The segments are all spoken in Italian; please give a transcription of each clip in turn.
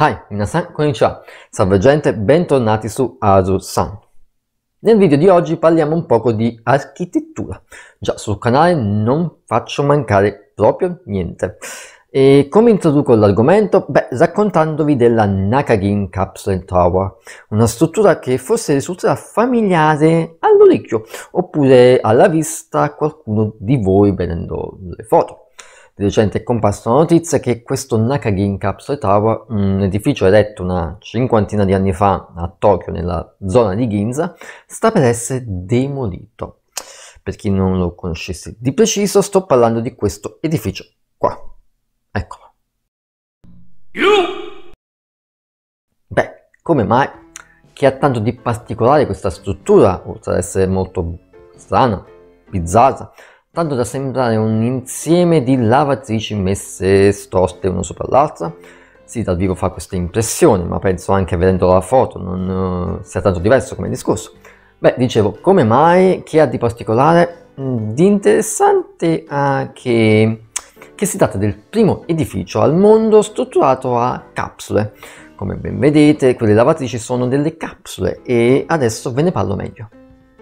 Hi, minasan konnichiwa. Salve gente, bentornati su Azu-san. Nel video di oggi parliamo un poco di architettura. Già, sul canale non faccio mancare proprio niente. E come introduco l'argomento? Beh, raccontandovi della Nakagin Capsule Tower, una struttura che forse risulterà familiare all'orecchio, oppure alla vista a qualcuno di voi vedendo le foto. Di recente è comparsa la notizia che questo Nakagin Capsule Tower, un edificio eretto una cinquantina di anni fa a Tokyo, nella zona di Ginza, sta per essere demolito. Per chi non lo conoscesse di preciso, sto parlando di questo edificio qua. Eccolo. Beh, come mai? Che ha tanto di particolare questa struttura, oltre ad essere molto strana, bizzarra, tanto da sembrare un insieme di lavatrici messe stoste una sopra l'altra. Sì, dal vivo fa questa impressione, ma penso anche vedendo la foto non uh, sia tanto diverso come discorso. Beh, dicevo, come mai, che ha di particolare? Mm, di interessante uh, che, che si tratta del primo edificio al mondo strutturato a capsule. Come ben vedete, quelle lavatrici sono delle capsule e adesso ve ne parlo meglio.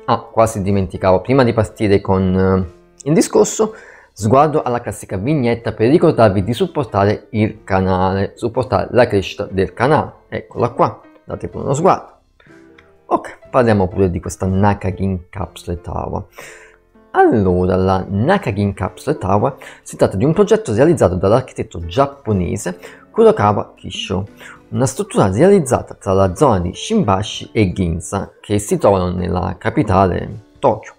Ah, quasi dimenticavo, prima di partire con il discorso, sguardo alla classica vignetta per ricordarvi di supportare il canale, supportare la crescita del canale. Eccola qua, date pure uno sguardo. Ok, parliamo pure di questa Nakagin Capsule Tower. Allora, la Nakagin Capsule Tower si tratta di un progetto realizzato dall'architetto giapponese Kurokawa Kisho, una struttura realizzata tra la zona di Shimbashi e Ginza, che si trovano nella capitale Tokyo.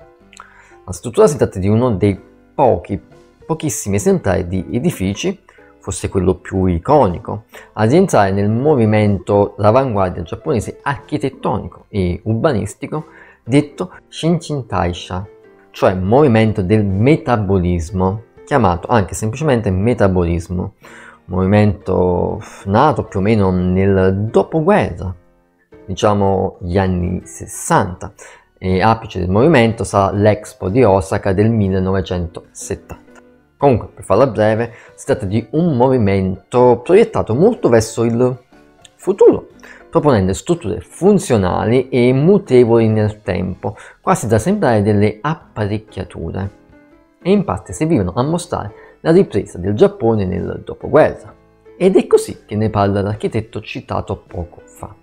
La struttura si tratta di uno dei pochi, pochissimi esemplari di edifici, forse quello più iconico, a rientrare nel movimento d'avanguardia giapponese architettonico e urbanistico detto Shinchin Taisha, cioè movimento del metabolismo, chiamato anche semplicemente metabolismo, movimento nato più o meno nel dopoguerra, diciamo gli anni 60, e apice del movimento sarà l'Expo di Osaka del 1970. Comunque, per farla breve, si tratta di un movimento proiettato molto verso il futuro, proponendo strutture funzionali e mutevoli nel tempo, quasi da sembrare delle apparecchiature. E in parte servivano a mostrare la ripresa del Giappone nel dopoguerra. Ed è così che ne parla l'architetto citato poco fa.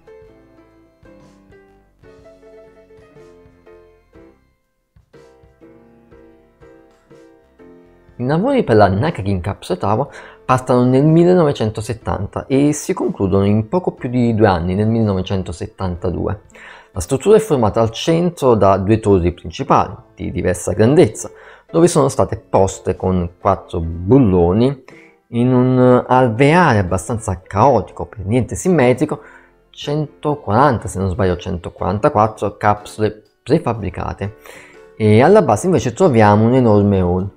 I lavori per la Nakagin Capsule Tower partono nel 1970 e si concludono in poco più di due anni, nel 1972. La struttura è formata al centro da due torri principali, di diversa grandezza, dove sono state poste con quattro bulloni in un alveare abbastanza caotico, per niente simmetrico, 140 se non sbaglio 144 capsule prefabbricate e alla base invece troviamo un enorme hall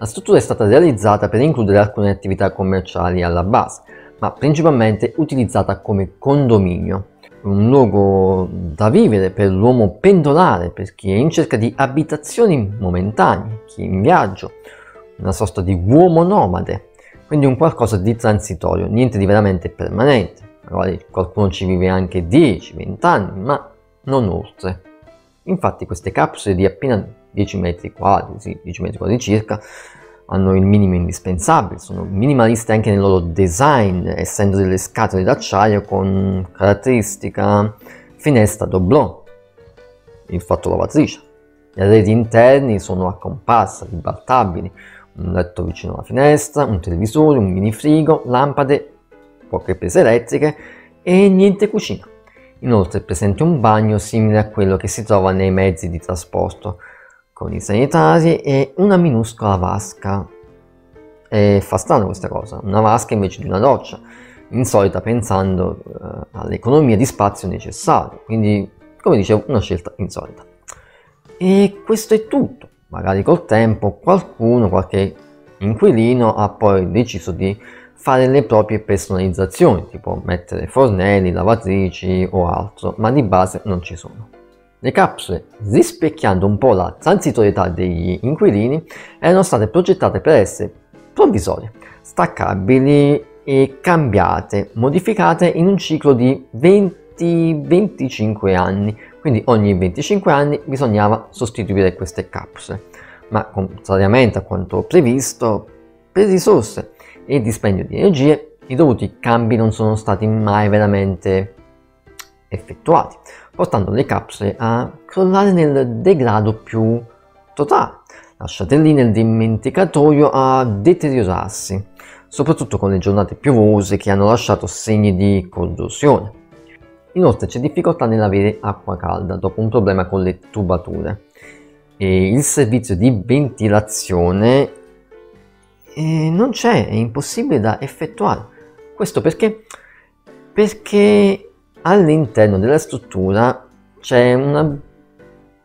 la struttura è stata realizzata per includere alcune attività commerciali alla base, ma principalmente utilizzata come condominio, un luogo da vivere per l'uomo pendolare, per chi è in cerca di abitazioni momentanee, chi è in viaggio, una sorta di uomo nomade, quindi un qualcosa di transitorio, niente di veramente permanente. Magari qualcuno ci vive anche 10-20 anni, ma non oltre. Infatti queste capsule di appena 10 metri quadri, sì, 10 metri quadri circa, hanno il minimo indispensabile, sono minimaliste anche nel loro design, essendo delle scatole d'acciaio con caratteristica finestra doblò, il fatto lavatrice. Gli arredi interni sono a comparsa, ribaltabili, un letto vicino alla finestra, un televisore, un mini frigo, lampade, poche prese elettriche e niente cucina. Inoltre è presente un bagno simile a quello che si trova nei mezzi di trasporto, con i sanitari e una minuscola vasca. E fa strano questa cosa, una vasca invece di una doccia, insolita pensando eh, all'economia di spazio necessario, quindi come dicevo una scelta insolita. E questo è tutto, magari col tempo qualcuno, qualche inquilino ha poi deciso di fare le proprie personalizzazioni, tipo mettere fornelli, lavatrici o altro, ma di base non ci sono. Le capsule, rispecchiando un po' la transitorietà degli inquilini, erano state progettate per essere provvisorie, staccabili e cambiate, modificate in un ciclo di 20-25 anni. Quindi ogni 25 anni bisognava sostituire queste capsule, ma contrariamente a quanto previsto, per risorse e dispendio di energie, i dovuti cambi non sono stati mai veramente effettuati, portando le capsule a crollare nel degrado più totale, lasciate lì nel dimenticatoio a deteriorarsi, soprattutto con le giornate piovose che hanno lasciato segni di corrosione. Inoltre c'è difficoltà nell'avere acqua calda dopo un problema con le tubature e il servizio di ventilazione eh, non c'è, è impossibile da effettuare. Questo perché? Perché all'interno della struttura c'è una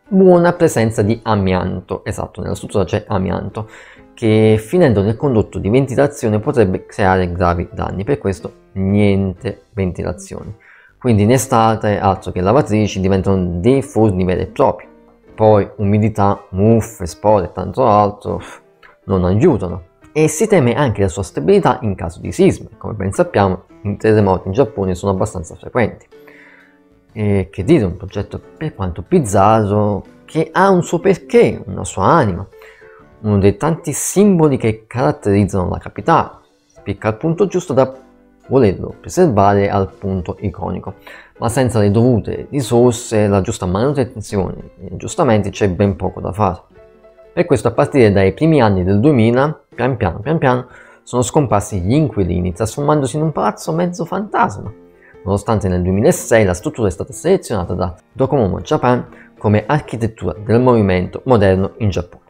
buona presenza di amianto, esatto, nella struttura c'è amianto, che finendo nel condotto di ventilazione potrebbe creare gravi danni, per questo niente ventilazione. Quindi in estate altro che lavatrici diventano dei forni veri e propri. Poi umidità, muffe, spore e tanto altro non aiutano. E si teme anche la sua stabilità in caso di sismi. Come ben sappiamo, terremoti in Giappone sono abbastanza frequenti. E che dire, un progetto per quanto bizzarro, che ha un suo perché, una sua anima, uno dei tanti simboli che caratterizzano la capitale, spicca al punto giusto da volerlo preservare al punto iconico, ma senza le dovute risorse, la giusta manutenzione e aggiustamenti c'è ben poco da fare. Per questo a partire dai primi anni del 2000, pian piano pian piano, sono scomparsi gli inquilini, trasformandosi in un palazzo mezzo fantasma, nonostante nel 2006 la struttura è stata selezionata da Docomomo Japan come architettura del movimento moderno in Giappone.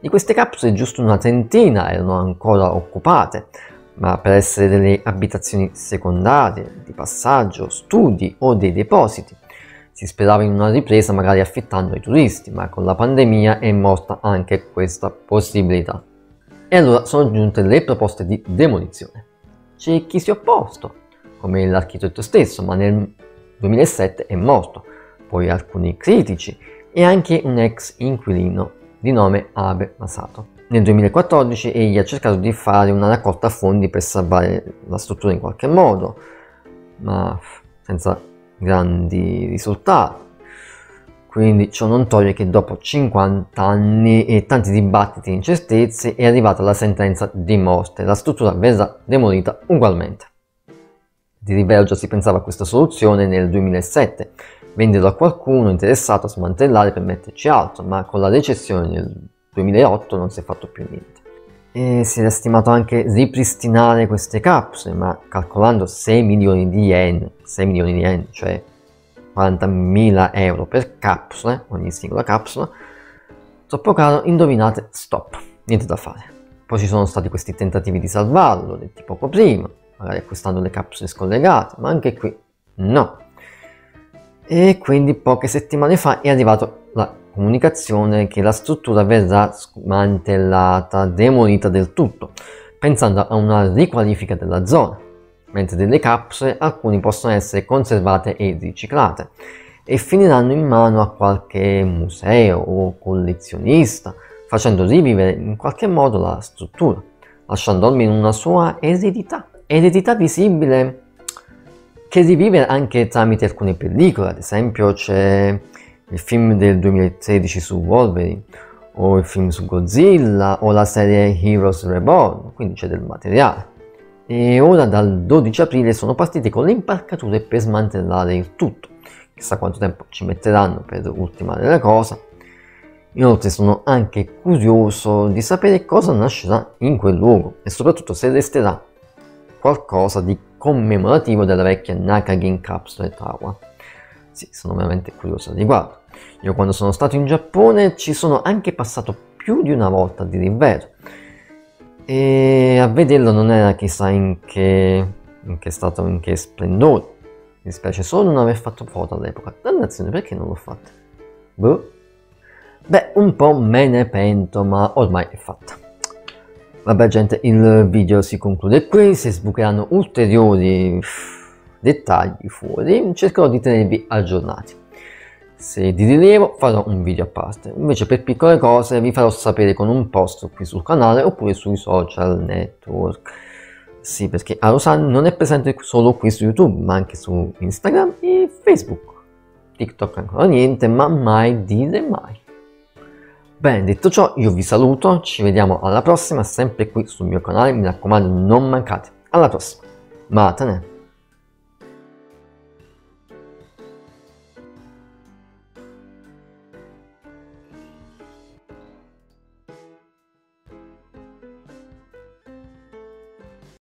Di queste capsule giusto una trentina erano ancora occupate, ma per essere delle abitazioni secondarie, di passaggio, studi o dei depositi. Si sperava in una ripresa magari affittando ai turisti, ma con la pandemia è morta anche questa possibilità. E allora sono giunte le proposte di demolizione. C'è chi si è opposto, come l'architetto stesso, ma nel 2007 è morto, poi alcuni critici e anche un ex inquilino di nome Abe Masato. Nel 2014 egli ha cercato di fare una raccolta fondi per salvare la struttura in qualche modo, ma senza grandi risultati. Quindi ciò non toglie che dopo 50 anni e tanti dibattiti e incertezze è arrivata la sentenza di morte. La struttura verrà demolita ugualmente. Di Rivero già si pensava a questa soluzione nel 2007, venderlo a qualcuno interessato a smantellare per metterci altro, ma con la recessione nel 2008 non si è fatto più niente. E si era stimato anche ripristinare queste capsule, ma calcolando 6 milioni di yen, 6 milioni di yen, cioè 40.000 euro per capsula, ogni singola capsula, troppo caro, indovinate, stop, niente da fare. Poi ci sono stati questi tentativi di salvarlo, detti poco prima, magari acquistando le capsule scollegate, ma anche qui no. E quindi poche settimane fa è arrivata la comunicazione che la struttura verrà smantellata, demolita del tutto, pensando a una riqualifica della zona, mentre delle capsule alcune possono essere conservate e riciclate e finiranno in mano a qualche museo o collezionista, facendo rivivere in qualche modo la struttura, lasciando almeno una sua eredità. Eredità visibile che rivive anche tramite alcune pellicole, ad esempio c'è il film del 2013 su Wolverine, o il film su Godzilla, o la serie Heroes Reborn, quindi c'è del materiale. E ora dal 12 aprile sono partiti con le impalcature per smantellare il tutto. Chissà quanto tempo ci metteranno per ultimare la cosa. Inoltre sono anche curioso di sapere cosa nascerà in quel luogo e soprattutto se resterà qualcosa di commemorativo della vecchia Nakagin Capsule Tower. Sì, sono veramente curioso al riguardo. Io quando sono stato in Giappone ci sono anche passato più di una volta di rivero e a vederlo non era chissà in che, in che stato, in che splendore. Mi dispiace solo non aver fatto foto all'epoca. Dannazione, perché non l'ho fatta? Boh. Beh, un po' me ne pento, ma ormai è fatta. Vabbè gente, il video si conclude qui, se sbucheranno ulteriori dettagli fuori, cercherò di tenervi aggiornati. Se di rilievo farò un video a parte, invece per piccole cose vi farò sapere con un post qui sul canale oppure sui social network. Sì, perché Arosan non è presente solo qui su YouTube, ma anche su Instagram e Facebook. TikTok ancora niente, ma mai dire mai. Bene, detto ciò, io vi saluto, ci vediamo alla prossima, sempre qui sul mio canale, mi raccomando non mancate. Alla prossima, Matane!